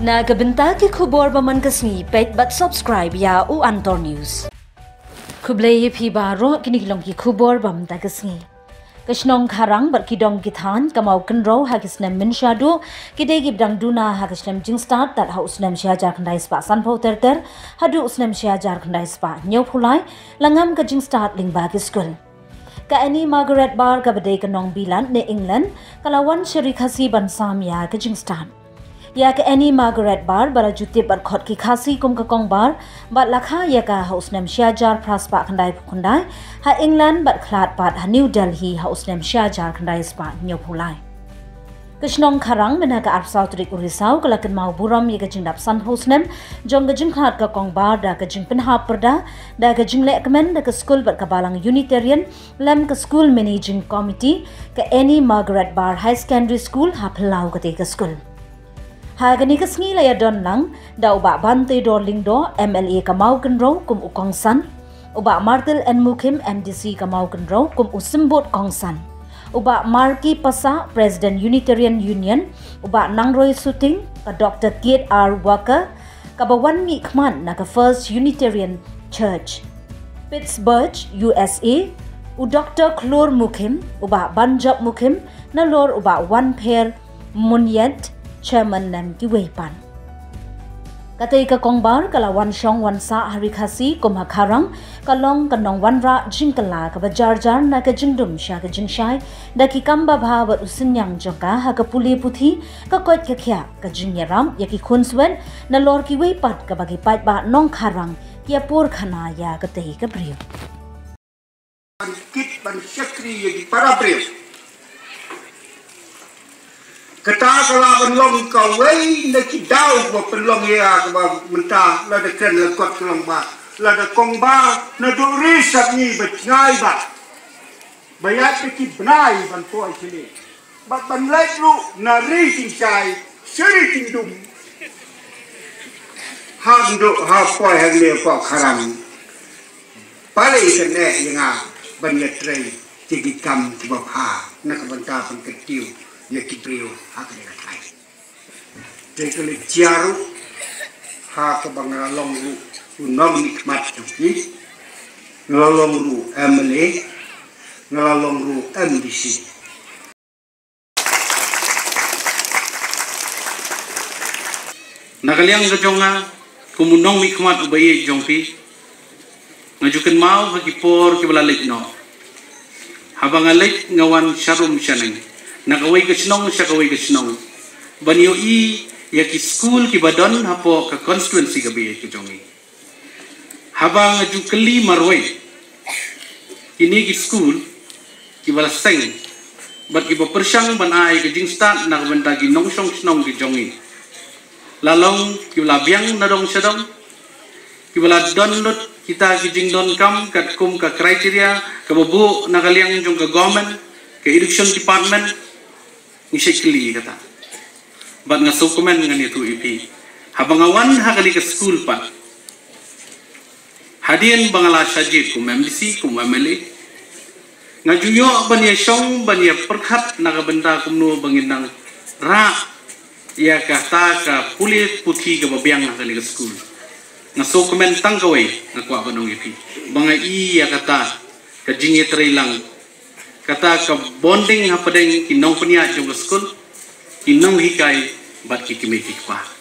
Na gabenta ki khubor ba man kasni pet but subscribe ya u antor news. Kuble ye phi ba ro kini kilong ki khubor bam ta kasni. Kashnong kharang bar ki dong ki than kamau kan ro ha kisnem min shadu ki de gib dang duna ha kisnem jing start tat ha usnem shia jar khandai spa san pho ter ter hadu usnem shia jar khandai spa nyau phulai langam ka jing start ling ba ki school. ka ani Margaret Bar ka bade ka nong bilan ne England kalawan shiri khasi ban ya ka jing start. या के Annie Margaret बार बरा जुते पर खत की खासी कुम का कोंग बार बा लखा या का हाउस नेम शाजार फ्रास पा खंडाई खुंडाई हा इंग्लैंड बट खलात पात हा न्यू दिल्ली हाउस नेम शाजार खंडाई स्पा न्यू फुलाई Kishnong kharang mena ka ap south rik urisau kala kan mau buram ye ka jing dap san hos nem jong ka jing khat ka kong bar da ka jing pen ha perda da ka jing lek men da ka school bar ka balang unitarian lem ka school managing committee ka any margaret bar high secondary school ha phalau ka te ka school Hagani ka sngi laya don lang da uba bante do lingdo MLA ka maukan ro kum ukong san uba Martel and Mukim MDC ka maukan ro kum usimbot kong san uba Marki Pasa President Unitarian Union uba Nangroy Suting ka Dr. Kate R. Walker ka bawan mi kman na ka First Unitarian Church Pittsburgh USA u Dr. Klor Mukim uba Banjab Mukim na lor uba One Pair Munyet chairman nam ki wei pan katei ka kongbar kala wan shong wan sa hari khasi kum hakharang kalong kanong wan ra jingkala ka bajar jar na ka jingdum sha ka jingshai da ki kamba bha wa usinyang joka ha ka puli puthi ka koit ka khya ka jingyaram ya ki khunswen na lor ki wei pat ka bagi pat ba nong kharang ya pur khana ya ka tei ka briyo kit ban syakri ya di para briyo kata kala benlong kau wei na ki dau ba benlong ya ba menta la de ken la kot kelong ba la de kong ba na do risap ni ba ngai ba bayat ke ki bnai ban to ai sini ba ban lai lu na ri ting chai siri ting dum ha do ha poi ha le ko kharam pale isen ne yanga ban ye trei ti kam ti ba ha na ka ban ta ban ke tiu ya kipriyo haka ni kai te le jaru ha ka bangara long ru u nom nikmat ni? Ngalong ru emle ngalong ru mbc Nagaliang ka jonga kumunong mikmat ubayi jongpi. Ngajukan mau bagi por kibalalik no. Habang alik ngawan syarum syaneng nakaway ka sinong siya kaway ka sinong banyo i ya ki school ki badon hapo ka constituency ka biya ki jongi. Habang aju keli marway ini ki school ki bala seng bat ki persyang ban ki jing start nak benda ki nong song sinong ki jongi. Lalong ki bala biang nadong sadong ki bala download kita ki jing don kam kat kum ka kriteria ka babu nakaliang jong ka government ke education department ngisikli kata. Bat nga dokumen nga itu ipi. Habangawan hakali ke school pa. Hadian bangala saji ku MDC ku MLA nga juyo banya syong banya perkhat naga benda kumno banginang ra ya kata ka puli puthi ka babiang hakali ke school. Nga dokumen tangkaway nga kwa banong ipi. Banga i ya kata ka jingi lang kata ka bonding ha padeng kinong pania jong school kinong hikai bat ki pa